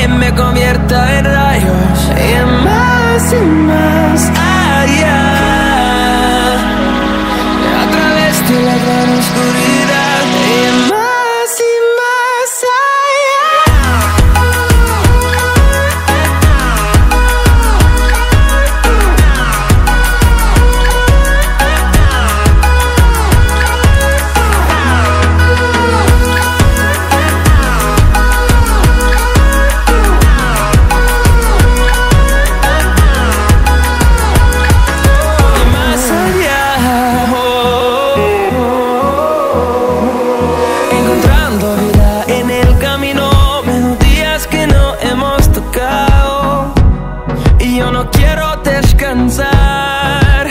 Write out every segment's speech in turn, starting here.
que me convierta en rayos no quiero descansar.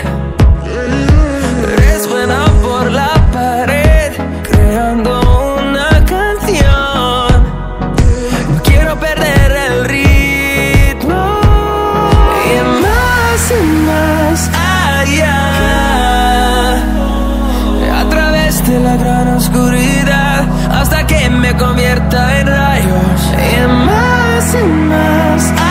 Resuena por la pared creando una canción. No quiero perder el ritmo. Y más y más allá a través de la gran oscuridad hasta que me convierta en rayos. Y más y más allá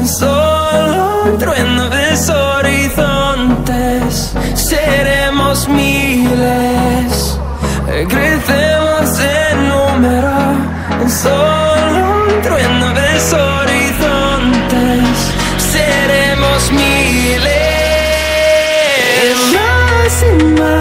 en solo truenos horizontes, seremos miles, crecemos en número, en solo truenos horizontes, seremos miles. Yo sin más.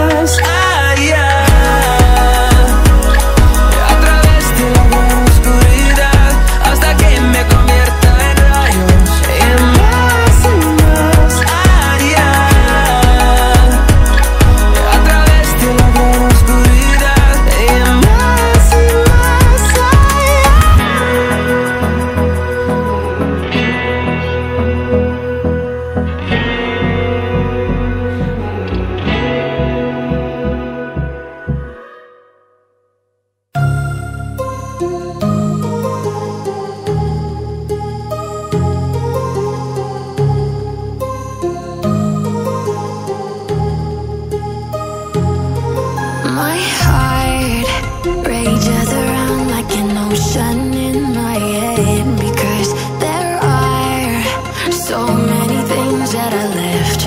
that I left.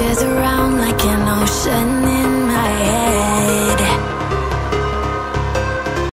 Just around.